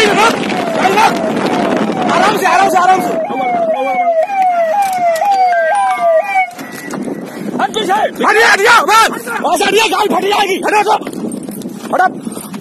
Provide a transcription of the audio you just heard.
गाड़ी में रोक गाड़ी रोक आराम से आराम से आराम से। हट पीछे हट हटिया बस। बस हटिया गाड़ी फट जाएगी। हटो तो। हटो